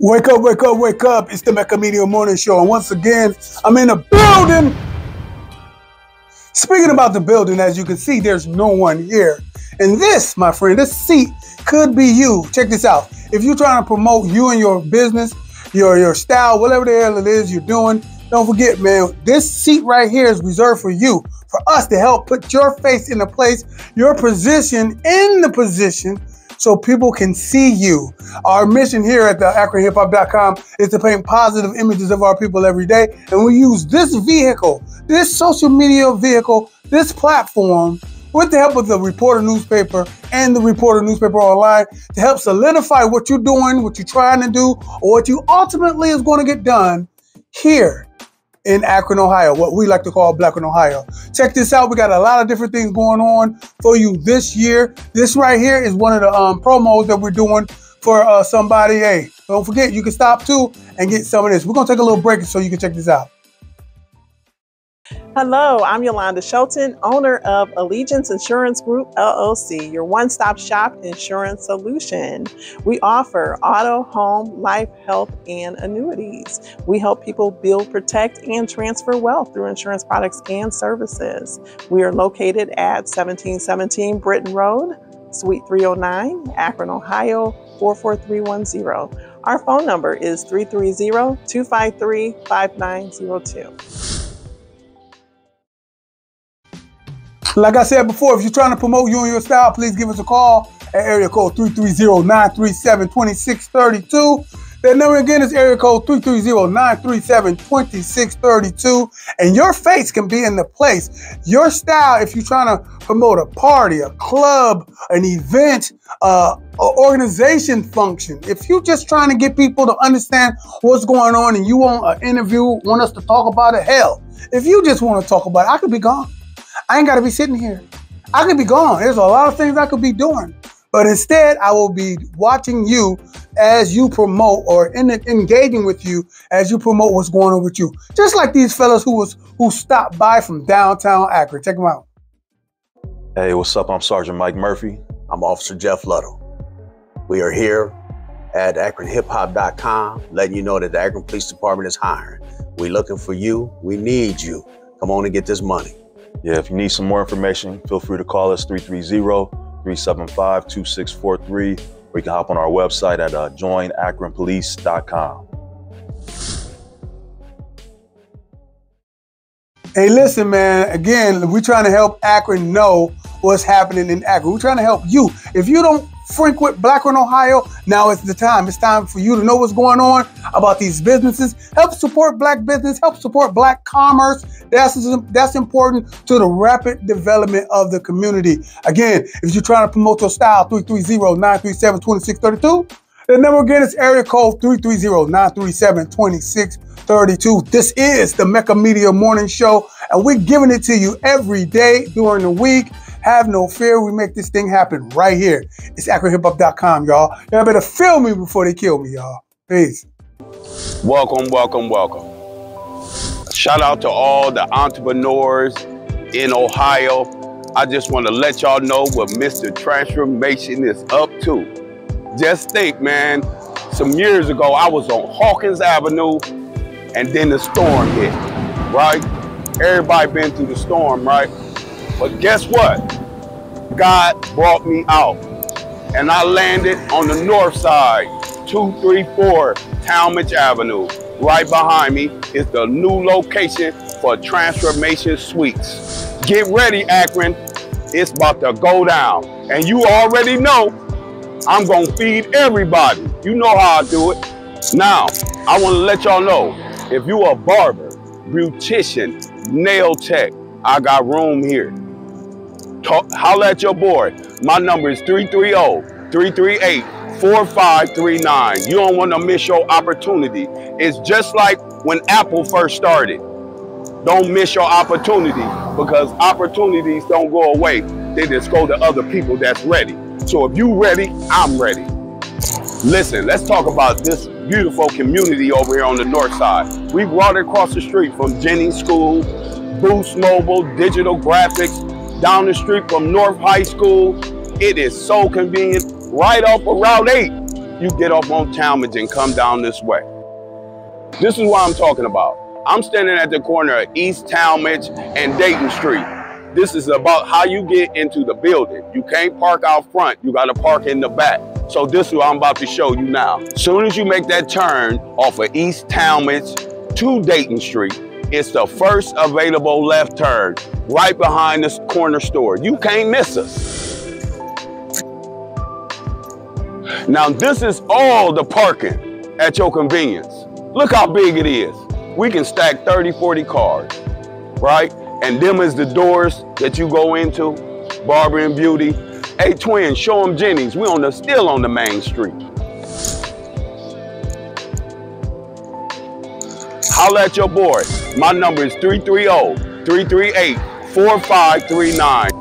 Wake up, wake up, wake up. It's the Mecca Media Morning Show. And once again, I'm in a building. Speaking about the building, as you can see, there's no one here. And this, my friend, this seat could be you. Check this out. If you're trying to promote you and your business, your, your style, whatever the hell it is you're doing, don't forget, man, this seat right here is reserved for you, for us to help put your face in the place, your position in the position so people can see you. Our mission here at the AkronHipHop.com is to paint positive images of our people every day. And we use this vehicle, this social media vehicle, this platform, with the help of the Reporter newspaper and the Reporter newspaper online to help solidify what you're doing, what you're trying to do, or what you ultimately is going to get done here in Akron, Ohio, what we like to call Black in Ohio. Check this out. We got a lot of different things going on for you this year. This right here is one of the um, promos that we're doing for uh, somebody. Hey, don't forget, you can stop too and get some of this. We're going to take a little break so you can check this out. Hello, I'm Yolanda Shelton, owner of Allegiance Insurance Group LLC, your one stop shop insurance solution. We offer auto, home, life, health, and annuities. We help people build, protect, and transfer wealth through insurance products and services. We are located at 1717 Brittain Road, Suite 309, Akron, Ohio 44310. Our phone number is 330 253 5902. Like I said before, if you're trying to promote you and your style, please give us a call at area code 330-937-2632. That number again is area code 330-937-2632. And your face can be in the place. Your style, if you're trying to promote a party, a club, an event, uh, an organization function, if you're just trying to get people to understand what's going on and you want an interview, want us to talk about it, hell, if you just want to talk about it, I could be gone. I ain't got to be sitting here. I could be gone. There's a lot of things I could be doing. But instead, I will be watching you as you promote or in, engaging with you as you promote what's going on with you. Just like these fellas who was who stopped by from downtown Akron. Check them out. Hey, what's up? I'm Sergeant Mike Murphy. I'm Officer Jeff Luttle. We are here at AkronHipHop.com, letting you know that the Akron Police Department is hiring. We're looking for you. We need you. Come on and get this money. Yeah, if you need some more information, feel free to call us 330-375-2643, or you can hop on our website at uh, joinakronpolice.com. Hey, listen, man. Again, we're trying to help Akron know what's happening in Akron. We're trying to help you. If you don't frequent Blackburn, Ohio, now it's the time. It's time for you to know what's going on about these businesses. Help support black business, help support black commerce. That's, that's important to the rapid development of the community. Again, if you're trying to promote your style, 330-937-2632. The number again is area code 330-937-2632. This is the Mecca Media Morning Show, and we're giving it to you every day during the week. Have no fear. We make this thing happen right here. It's AkronHipHop.com, y'all. Y'all better feel me before they kill me, y'all. Peace. Welcome, welcome, welcome. Shout out to all the entrepreneurs in Ohio. I just want to let y'all know what Mr. Transformation is up to. Just think, man, some years ago, I was on Hawkins Avenue and then the storm hit, right? Everybody been through the storm, right? But guess what? God brought me out and I landed on the north side, 234 Tallmadge Avenue. Right behind me is the new location for Transformation Suites. Get ready, Akron. It's about to go down. And you already know I'm gonna feed everybody. You know how I do it. Now, I wanna let y'all know, if you are a barber, beautician, nail tech, I got room here. Talk, holla at your boy. My number is 330-338-4539. You don't want to miss your opportunity. It's just like when Apple first started. Don't miss your opportunity because opportunities don't go away. They just go to other people that's ready. So if you ready, I'm ready. Listen, let's talk about this beautiful community over here on the north side. We brought it across the street from Jennings School, Boost Mobile, Digital Graphics, down the street from North High School. It is so convenient, right off of Route 8. you get off on Tallmadge and come down this way. This is what I'm talking about. I'm standing at the corner of East Tallmadge and Dayton Street. This is about how you get into the building. You can't park out front. You got to park in the back. So this is what I'm about to show you now. Soon as you make that turn off of East Tallmadge to Dayton Street, it's the first available left turn right behind this corner store. You can't miss us. Now this is all the parking at your convenience. Look how big it is. We can stack 30, 40 cars, right? And them is the doors that you go into, Barber and Beauty. Hey twin, show them Jennings. We on the still on the main street. Holla at your boy. My number is 330-338-4539.